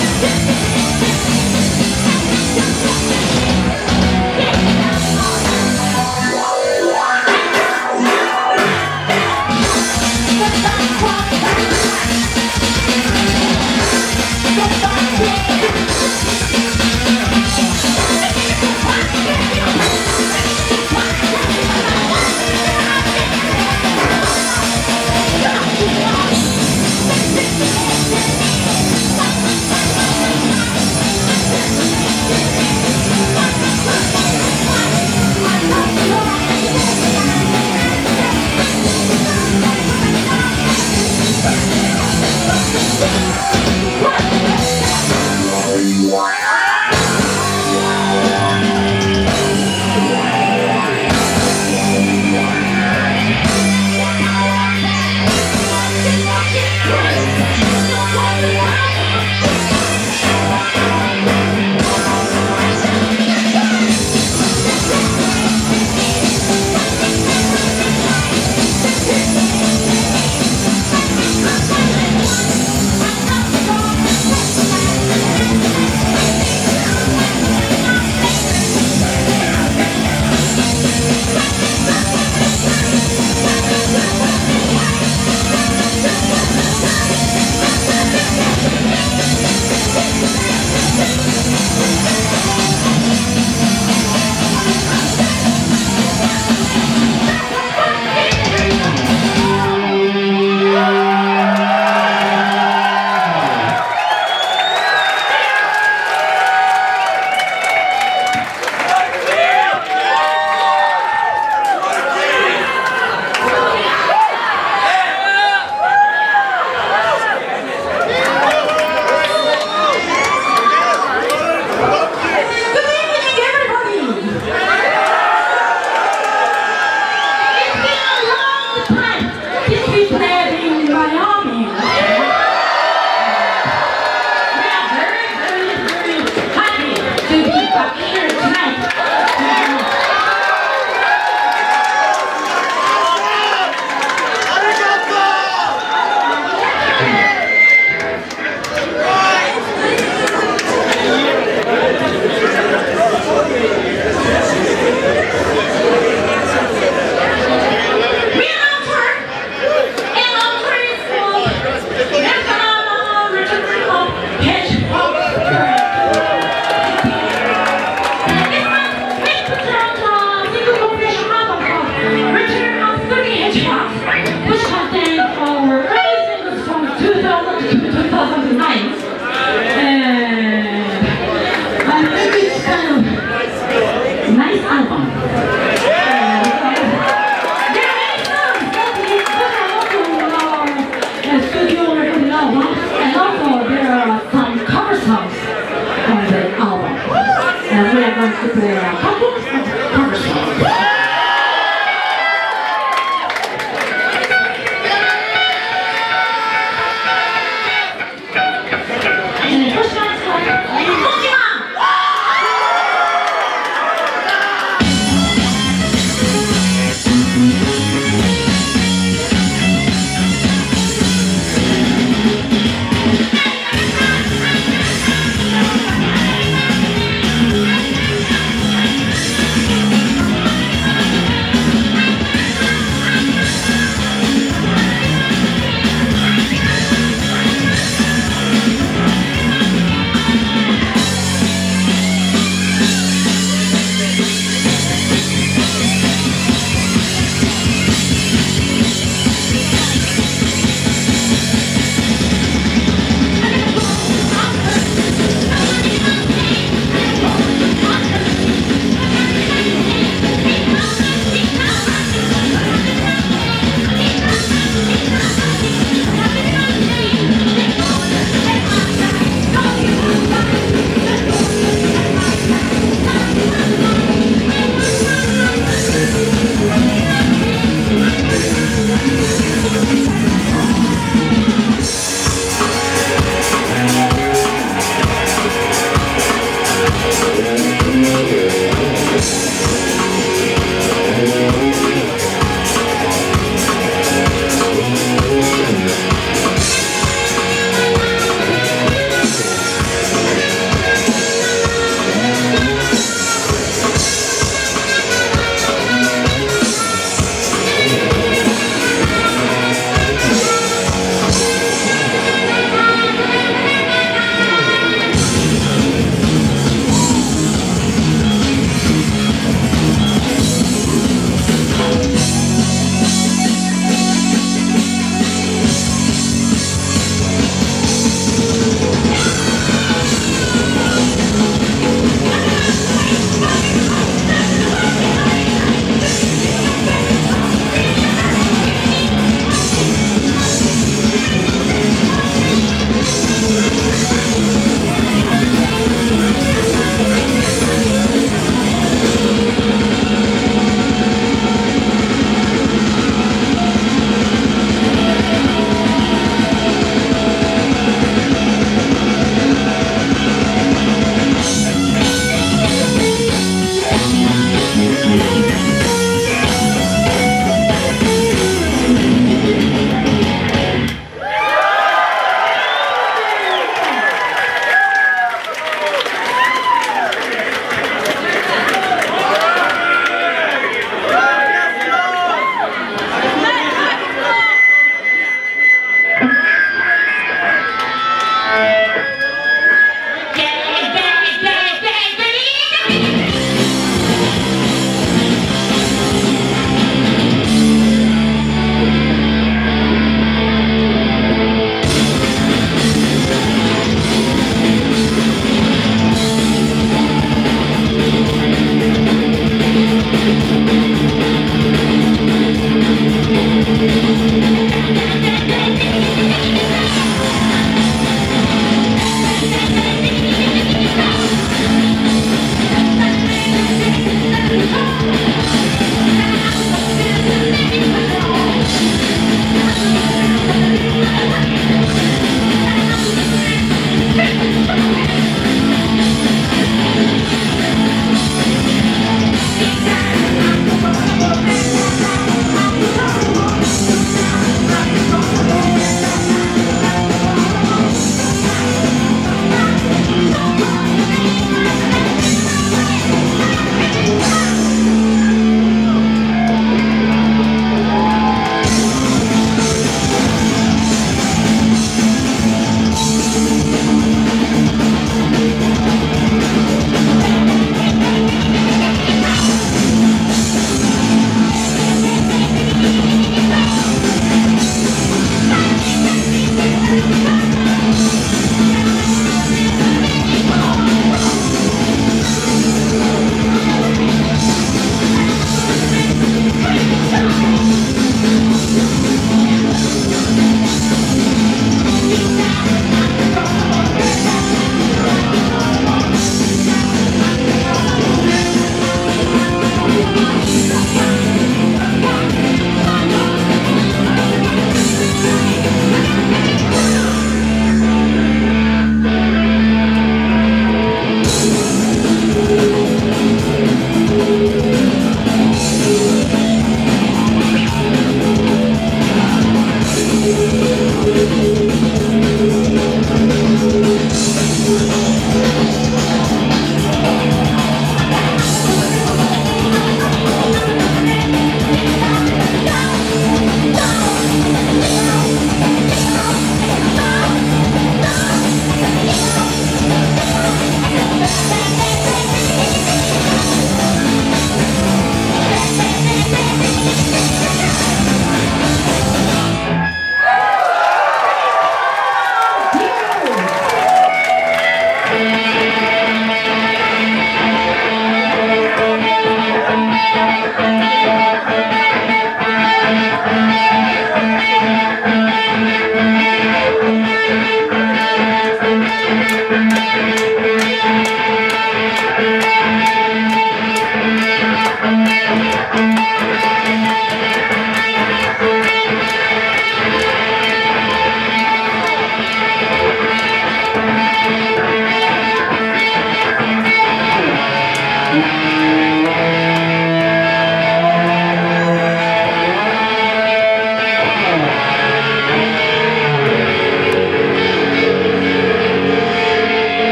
フフフフ。对。呀